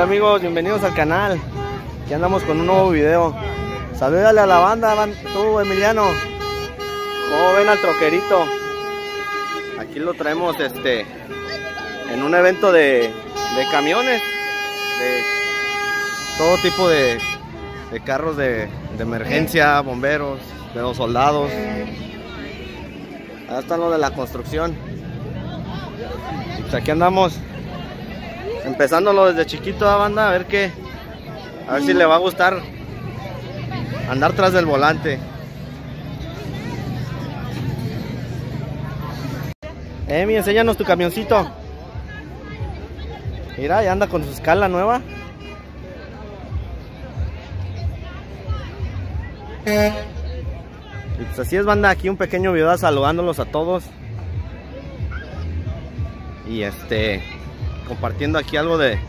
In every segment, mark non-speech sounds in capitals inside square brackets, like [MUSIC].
¿Qué hola amigos? Bienvenidos al canal. Aquí andamos con un nuevo video. Salúdale a la banda, tú Emiliano. ¿Cómo ven al troquerito? Aquí lo traemos este en un evento de, camiones, de todo tipo de, carros de, emergencia, bomberos, de los soldados. Ahí están los de la construcción. Pues aquí andamos empezándolo desde chiquito a banda a ver qué a ver si le va a gustar andar tras del volante. Emi, enséñanos tu camioncito. Mira, ya anda con su escala nueva. Y pues así es banda, aquí un pequeño video saludándolos a todos. Y este compartiendo aquí algo de,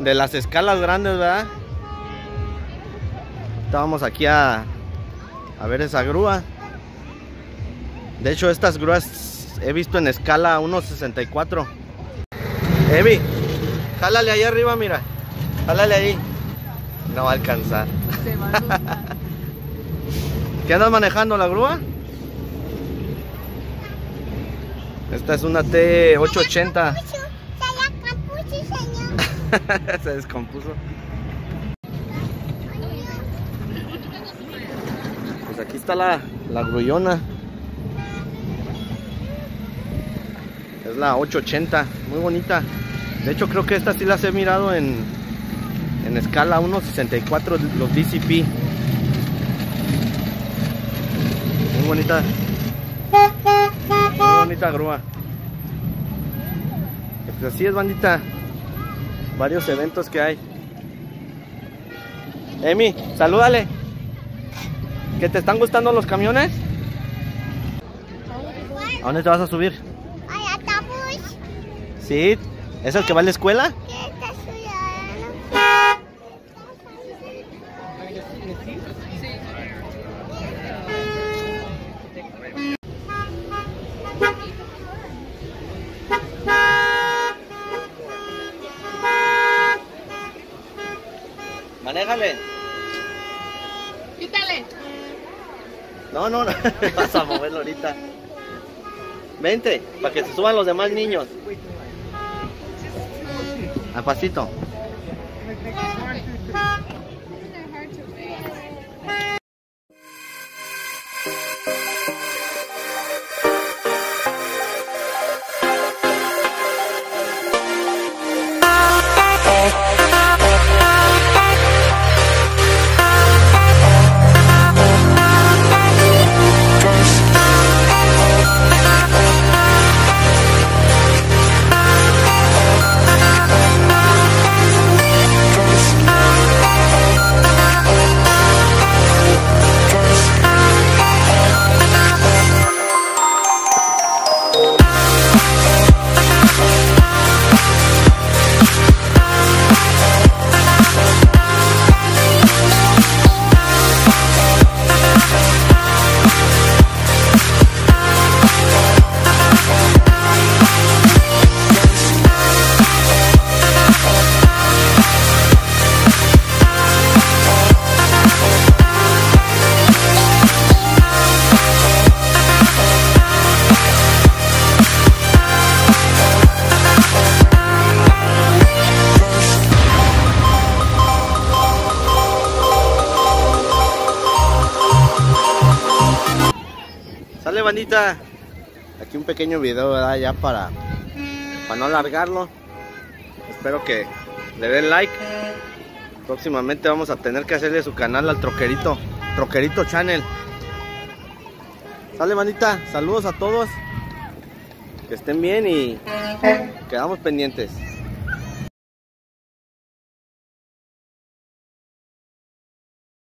de las escalas grandes, ¿verdad? Estábamos aquí a, a ver esa grúa. De hecho, estas grúas he visto en escala 1.64. Evi, jálale ahí arriba, mira. Jálale ahí. No va a alcanzar. ¿Qué andas manejando la grúa? Esta es una T880. [LAUGHS] Se descompuso. Pues aquí está la, la grullona. Es la 880, muy bonita. De hecho creo que esta sí las he mirado en, en escala 1.64 los DCP. Muy bonita. Muy bonita grúa. Pues así es bandita varios eventos que hay. Emi, salúdale. ¿Que te están gustando los camiones? ¿A dónde te vas a subir? Sí, ¿es el que va a la escuela? Manéjale. Quítale. No, no, no. [LAUGHS] Vas a moverlo ahorita. Vente, para que se suban los demás niños. Al pasito. Sale bandita. Aquí un pequeño video, ¿verdad? Ya para, para no alargarlo. Espero que le den like. Próximamente vamos a tener que hacerle su canal al Troquerito. Troquerito Channel. Sale bandita. Saludos a todos. Que estén bien y quedamos pendientes.